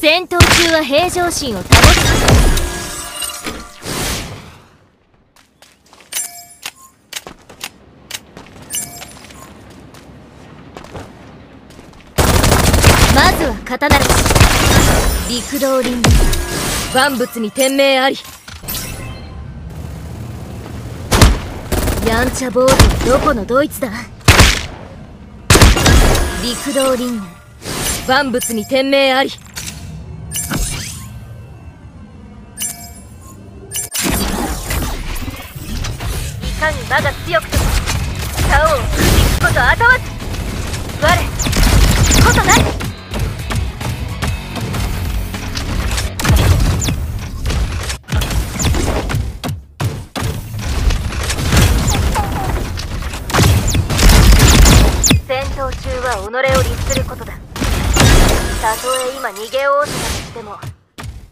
戦闘中は平常心を保つ。まずは刀なし陸道林万物に天命ありやんちゃ坊主はどこのドイツだ陸道林。万物に天命あり。いかに魔が強くても竿をくじくことあたわず我ことなし戦闘中は己を律することだ。たとえ今逃げおうとしても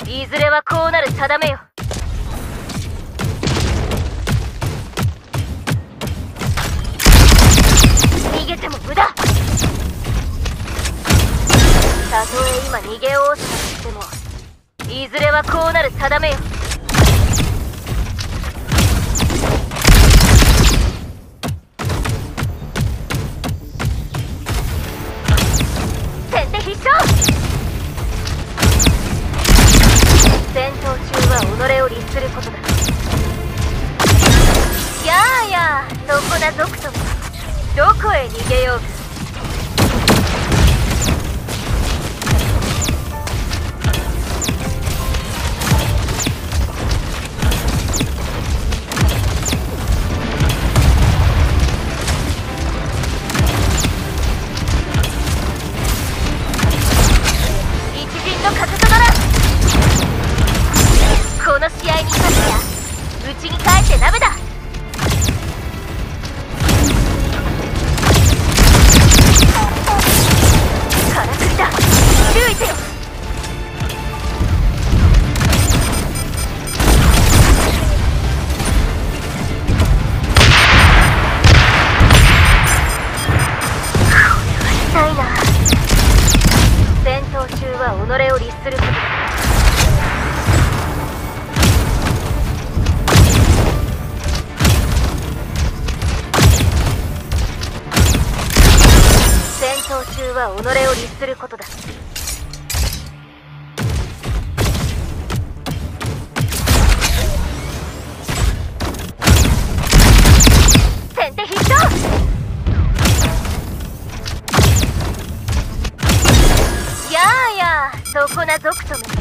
いずれはこうなる。定めよ。げても無駄。たとえ今逃げおうとしてもいずれはこうなる。定めよ。逃げよう。この試合に勝つやうちに帰ってダメだすることだ。先手必勝やあやあそこな族とめ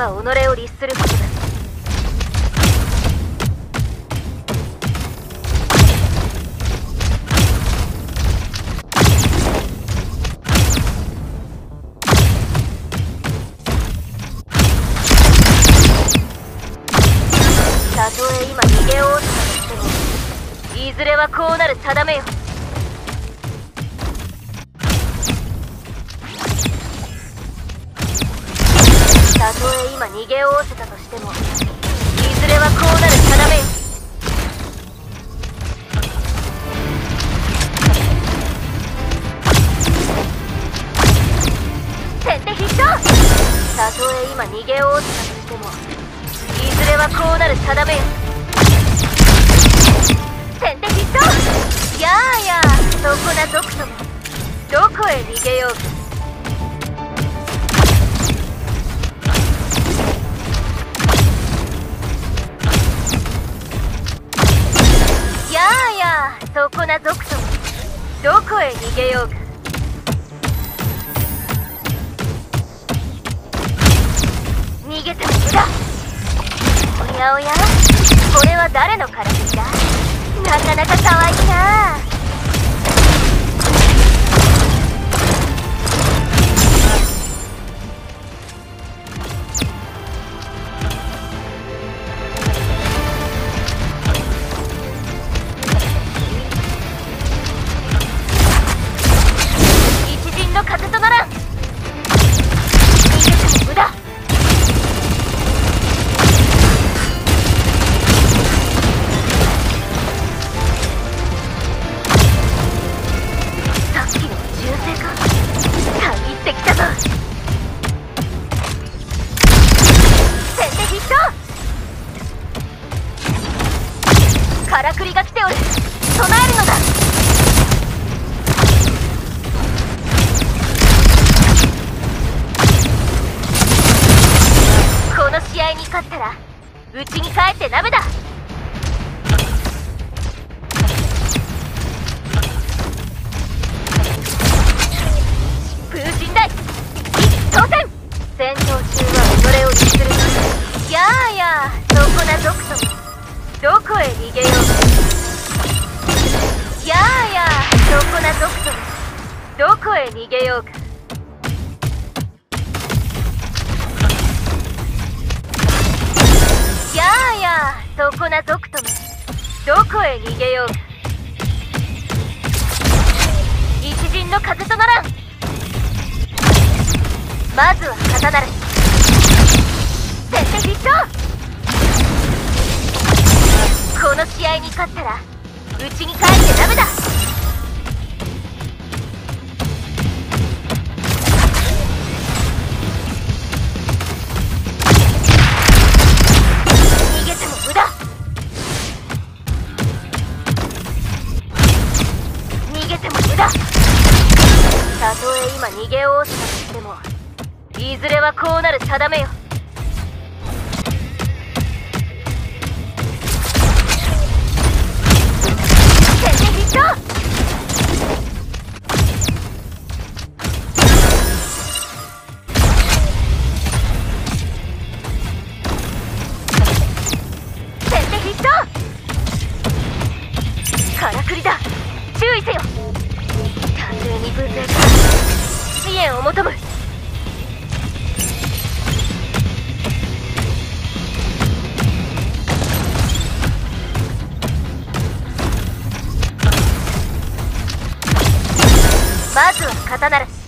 は己を律することだ。たとえ今逃げおうとしてもいずれはこうなる定めよ。たとえ今逃げおおせたとしてもいずれはこうなる定めよ先手必勝たとえ今逃げおおせたとしてもいずれはこうなる定め。よ先手必勝。やあやあそこな族とも。どこへ逃げようか。こな族とどこへ逃げようか。逃げても無駄。おやおやこれは誰のからだなかなか可愛いな。備えるのだ。この試合に勝ったらうちに帰って鍋だ。どこへ逃げようか。やあやあそこな族とも。どこへ逃げようか。一陣の風とならん。まずは刀なら先手必勝この試合に勝ったらうちに帰ってダメだ。たとえ今逃げようしたとしてもいずれはこうなる定めよ。先生必勝を求むまずは刀ならし